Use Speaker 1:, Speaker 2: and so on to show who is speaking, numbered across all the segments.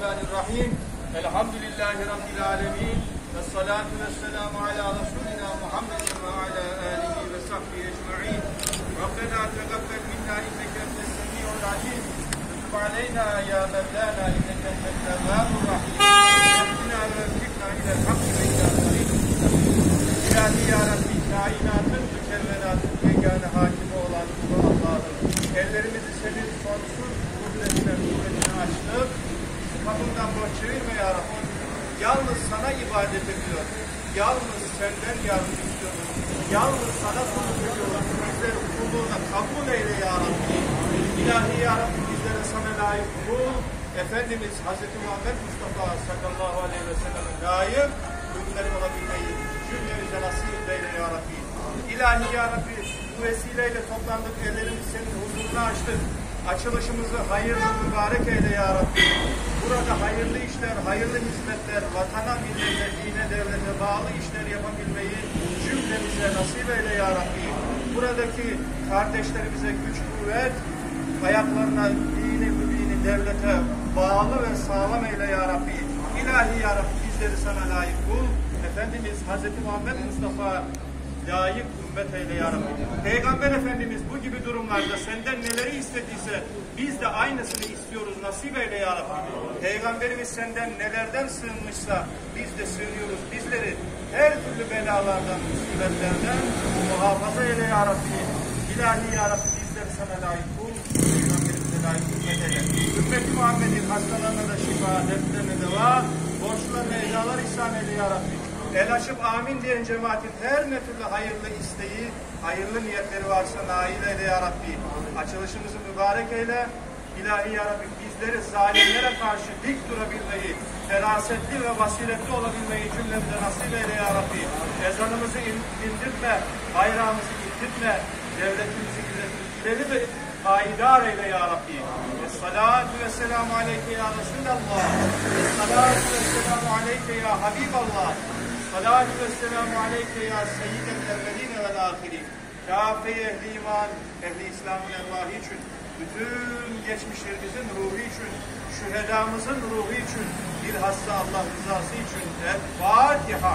Speaker 1: Bismillahirrahmanirrahim. Elhamdülillahi Rabbil alemin. Ve salatu ve selamu ala Resulina Muhammedin ve ala alihi ve sahbihi ecma'in. Rabbena tegabbel minna inneke entes semi'ul alim. Tütüb aleyna ya Mevlana inneke entes tevvabur rahim. Ehdina ve fikna ilel hakkı ve ila İlahi ya Rabbi kainatın mükerrenatın yegane hakimi olan bu Allah'ım. Ellerimizi senin sonsuz kudretine, kudretine açtık. Kapından boş çevirme ya Rabbi. Yalnız sana ibadet ediyor. Yalnız senden yardım istiyoruz. Yalnız sana kulluk ediyoruz. Bizleri kulluğuna kabul eyle ya Rabbi. İlahi ya Rabbi bizlere sana layık kul. Efendimiz Hazreti Muhammed Mustafa sallallahu aleyhi ve sellem'e layık ürünleri olabilmeyi cümlemize nasip eyle ya Rabbi. İlahi ya Rabbi bu vesileyle toplandık ellerimizi senin huzuruna açtık. Açılışımızı hayırlı mübarek eyle ya Rabbi. İşler, hayırlı hizmetler, vatana, millete, dine, devlete bağlı işler yapabilmeyi cümlemize nasip eyle ya Rabbi. Buradaki kardeşlerimize güç, kuvvet, ayaklarına dini, mübini, devlete bağlı ve sağlam eyle ya Rabbi. İlahi ya Rabbi bizleri sana layık kul. Efendimiz Hazreti Muhammed Mustafa layık ümmet eyle ya Rabbi. Peygamber Efendimiz bu gibi durumlarda senden neleri istediyse biz de aynısını istiyoruz nasip eyle ya Rabbi. Peygamberimiz senden nelerden sığınmışsa biz de sığınıyoruz. Bizleri her türlü belalardan, musibetlerden muhafaza eyle ya Rabbi. İlahi ya Rabbi bizleri sana layık kul. Peygamberimize layık ümmet eyle. Ümmeti Muhammed'in hastalarına da şifa, dertlerine deva, borçlarına edalar ihsan eyle ya Rabbi. El açıp amin diyen cemaatin her ne türlü hayırlı isteği, hayırlı niyetleri varsa nail eyle ya Rabbi. Açılışımızı mübarek eyle. İlahi ya Rabbi bizleri zalimlere karşı dik durabilmeyi, ferasetli ve basiretli olabilmeyi cümlemize nasip eyle ya Rabbi. Ezanımızı indirtme, bayrağımızı indirtme, devletimizi ileri ve payidar eyle ya Rabbi. Esselatu ve selamu aleyke ya Resulallah. Esselatu ve selamu aleyke ya Habiballah. Salatu ve selamu aleyke ya seyyidel evveline vel ahirin. Kafe ehli iman, ehli İslam'ın ervahı için, bütün geçmişlerimizin ruhu için, şühedamızın ruhu için, bilhassa Allah rızası için El Fatiha.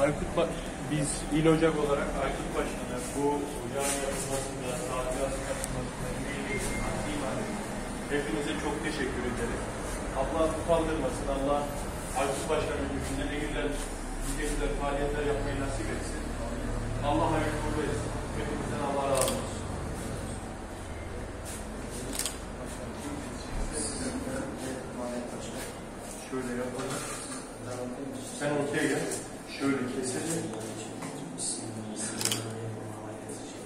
Speaker 2: Aykut biz İl Ocak olarak Aykut Başkanı bu cami yapılmasında, tadilat yapılmasında, üyeliği, imani hepinize çok teşekkür ederiz. Allah utandırmasın, Allah Aykut Başkanı'nın gücünde ne güzel, nice güzel faaliyetler yapmayı nasip etsin. Allah hayırlı uğurlu etsin. Hepinizden Allah razı olsun. Gel. Şöyle keselim.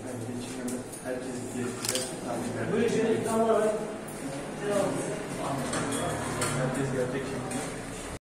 Speaker 2: Ben geçiyorum. Herkes diye Böyle şeyler ikramlar var. Herkes gelecek şimdi.